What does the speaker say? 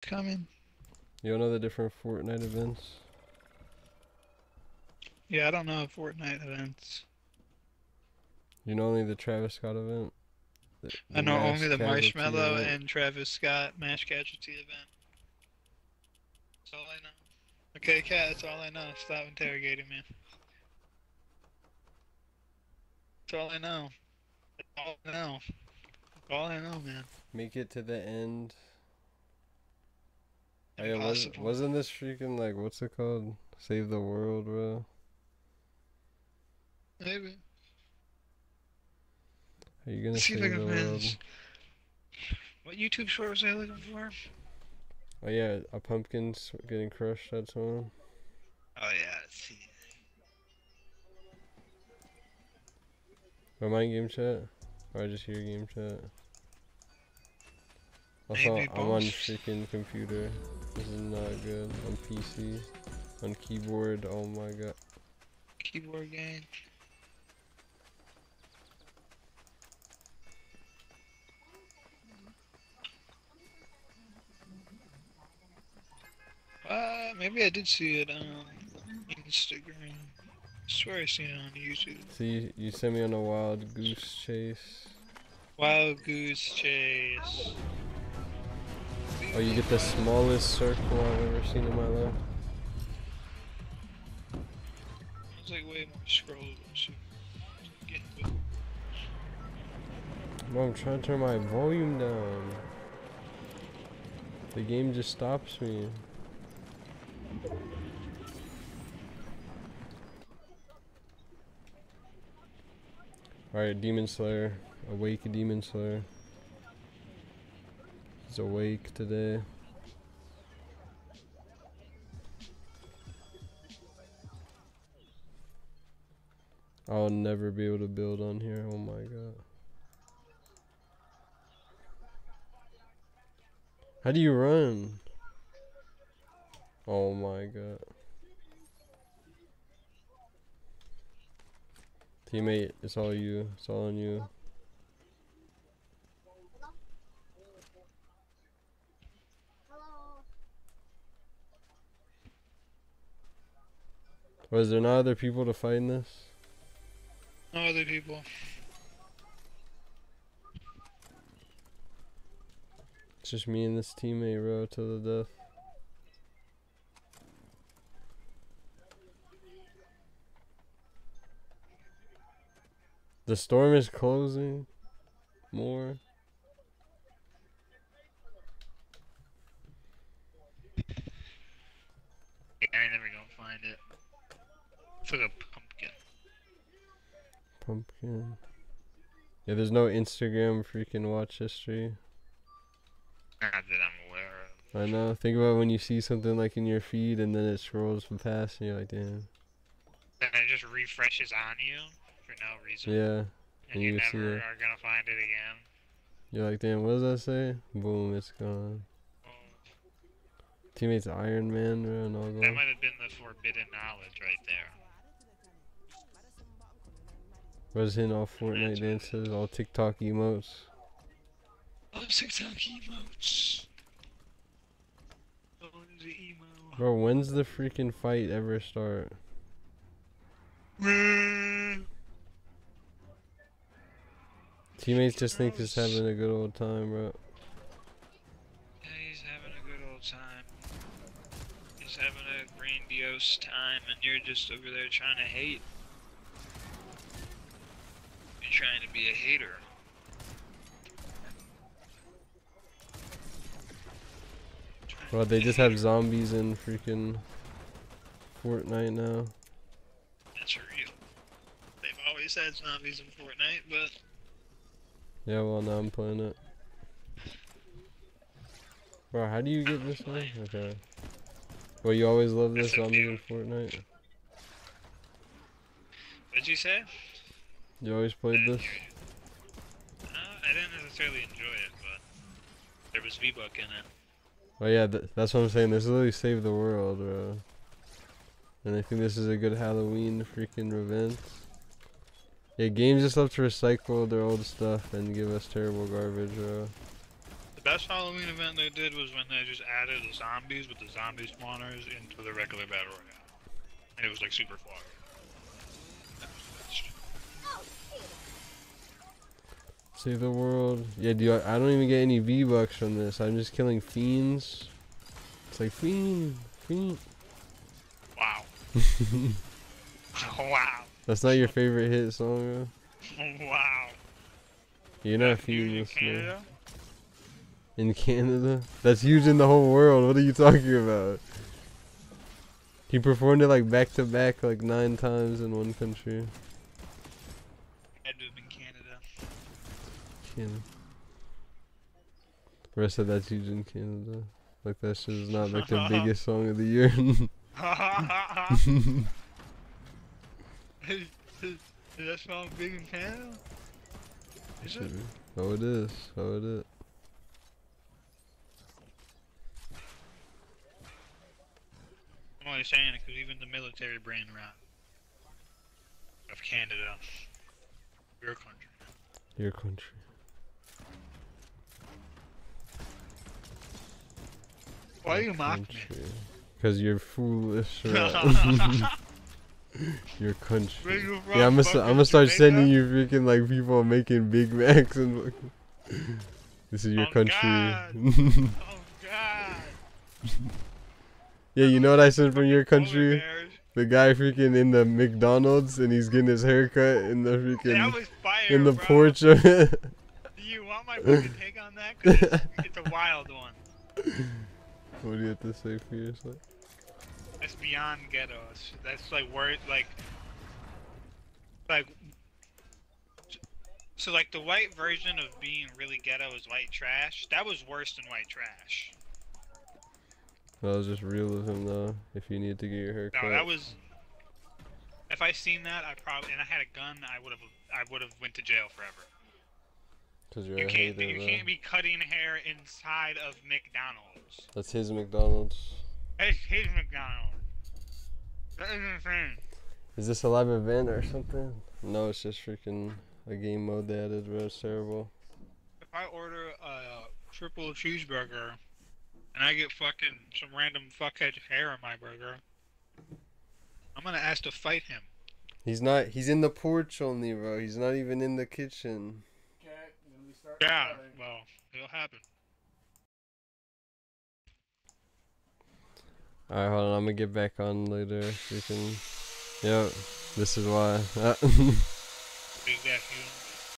coming. You don't know the different Fortnite events? Yeah, I don't know Fortnite events. You know only the Travis Scott event? The, I know only the Marshmello event? and Travis Scott Mash Casualty event. That's all I know. Okay, Cat, that's all I know. Stop interrogating me. That's all I know. That's all I know. That's all I know, man. Make it to the end. Oh, yeah, was, Impossible. wasn't this freaking like what's it called? Save the world, bro. Maybe. Are you gonna Let's see if I can world? manage. What YouTube short was I looking for? Oh yeah, a pumpkin's getting crushed. That's one. Oh yeah, let's see. Am I in game chat? Or I just hear game chat? Also, I'm on freaking computer. This is not good. On PC. On keyboard. Oh my god. Keyboard game. Uh, maybe I did see it on Instagram. I swear I seen it on YouTube. See, you sent me on a wild goose chase. Wild Goose Chase. Oh, you get the smallest circle I've ever seen in my life. It's like way more getting good. Bro, I'm trying to turn my volume down. The game just stops me. Alright, Demon Slayer. Awake Demon Slayer. He's awake today. I'll never be able to build on here. Oh my god. How do you run? Oh my god. Teammate, it's all you. It's all on you. Was there not other people to fight in this? No other people. It's just me and this teammate, bro, to the death. The storm is closing. More. I never gonna find it. Like a pumpkin. Pumpkin. Yeah, there's no Instagram freaking watch history. Not that I'm aware of. I know. Think about when you see something like in your feed and then it scrolls from past and you're like, damn. Then it just refreshes on you for no reason. Yeah. and and you you never are gonna find it again. You're like, damn, what does that say? Boom, it's gone. Oh, Teammates Iron Man, bro, and all that gone. might have been the forbidden knowledge right there. Was in all Fortnite dances, all TikTok emotes. Oh, TikTok emotes. There's an emo. Bro, when's the freaking fight ever start? Mm. Teammates just think he's having a good old time, bro. Yeah, he's having a good old time. He's having a grandiose time, and you're just over there trying to hate. Trying to be a hater. To they just have zombies in freaking Fortnite now. That's real. They've always had zombies in Fortnite, but Yeah, well, now I'm playing it. Bro, how do you get this one? Okay. Well, you always love this That's up to zombies in Fortnite? what'd you say? You always played this? Uh, I didn't necessarily enjoy it, but there was V-Buck in it. Oh yeah, th that's what I'm saying. This literally saved the world, bro. And I think this is a good Halloween freaking event. Yeah, games just love to recycle their old stuff and give us terrible garbage, bro. The best Halloween event they did was when they just added the zombies with the zombie spawners into the regular battle royale, and it was like super far. That was the best. Save the world. Yeah, dude, I I don't even get any V bucks from this. I'm just killing fiends. It's like fiend, fiend. Wow. wow. That's not your favorite hit song, bro? Wow. You're not a That's huge in. Canada? In Canada? That's huge in the whole world. What are you talking about? He performed it like back to back like nine times in one country. Had to have been Canada. Canada. Rest of that's huge in Canada. Like that shit is not like the biggest song of the year. is, is, is that song big in Canada? Is it? Should oh, it is. Oh, it is. I'm only saying it because even the military brand around of Canada, your country. Your country. Why are you mock me? Because you're foolish. Right? your country. You Yeah. I'm gonna, I'm gonna start Jamaica? sending you freaking like people making Big Macs and. this is your Oh, country. God. Oh God! yeah, you know what I sent from your country? The guy freaking in the McDonald's and he's getting his haircut in the freaking fire, in the bro. porch of it. Do you want my fucking take on that? 'Cause it's, it's a wild one. What do you have to say for yourself? That's beyond ghetto. That's, like word like like so like the white version of being really ghetto is white trash. That was worse than white trash. That was just realism though. If you need to get your haircut. No, that was. If I seen that, I probably and I had a gun, I would have I would have went to jail forever. Cause you're You can't hater, you can't be cutting hair inside of McDonald's. That's his McDonald's. It's his McDonald's. That is insane. Is this a live event or something? No, it's just freaking a game mode they added. It's terrible. If I order a triple cheeseburger and I get fucking some random fuckhead hair on my burger, I'm gonna ask to fight him. He's not. He's in the porch only, bro. He's not even in the kitchen. Yeah, well, it'll happen. Alright, hold on. I'm gonna get back on later. We can. Yep. This is why. Big vacuum.